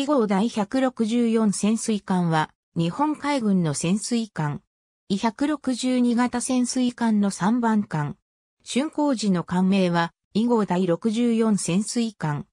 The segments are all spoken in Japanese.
以号第164潜水艦は、日本海軍の潜水艦。伊162型潜水艦の3番艦。竣工時の艦名は、以号第64潜水艦。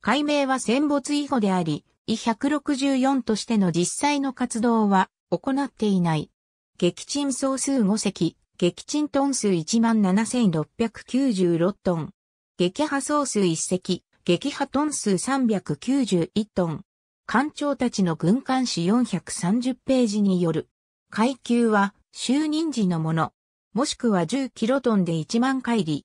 海名は戦没以後であり、伊164としての実際の活動は行っていない。撃沈総数5隻、撃沈トン数17,696トン。撃破総数1隻、撃破トン数391トン。艦長たちの軍艦史430ページによる。階級は就任時のもの。もしくは10キロトンで1万回里。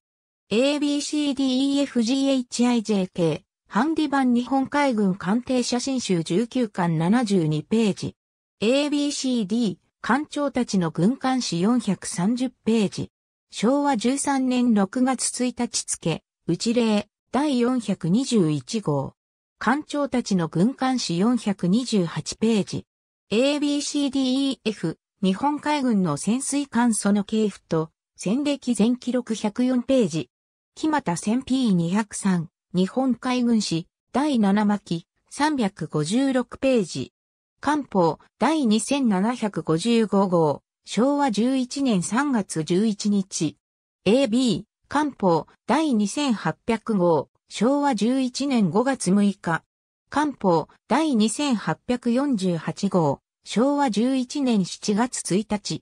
ABCDEFGHIJK ハンディ版日本海軍艦艇写真集19巻72ページ。ABCD 艦長たちの軍艦史430ページ。昭和13年6月1日付、内例第421号。艦長たちの軍艦史428ページ。ABCDEF 日本海軍の潜水艦その系譜と戦歴全記録104ページ。木又戦 P203 日本海軍史第7巻356ページ。官報第2755号昭和11年3月11日。AB 官報第2800号昭和11年5月6日。官報第2848号昭和11年7月1日。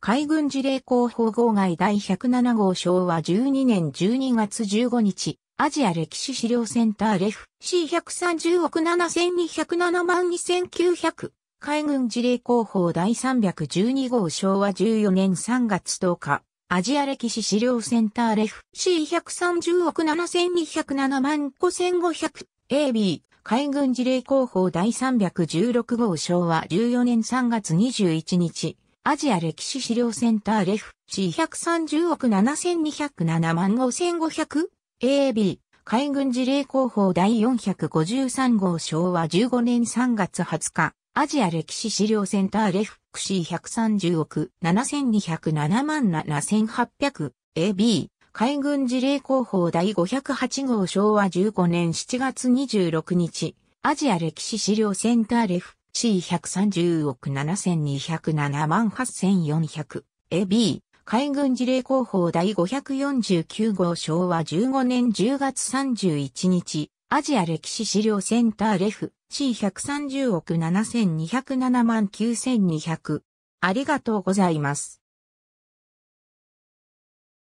海軍事例広報号外第107号昭和12年12月15日。アジア歴史資料センターレフ C130 億7207万2900海軍事例広報第312号昭和14年3月10日アジア歴史資料センターレフ C130 億7207万5500 AB 海軍事例広報第316号昭和14年3月21日。アジア歴史資料センターレフ C130 億7207万5500 AB、海軍事例広報第453号昭和15年3月20日、アジア歴史資料センターレフクシー130億7207万7800 AB、海軍事例広報第508号昭和15年7月26日、アジア歴史資料センターレフ C130 億7207万8400 AB、海軍事例広報第549号昭和15年10月31日、アジア歴史資料センターレフ C130 億7207万9200。ありがとうございます。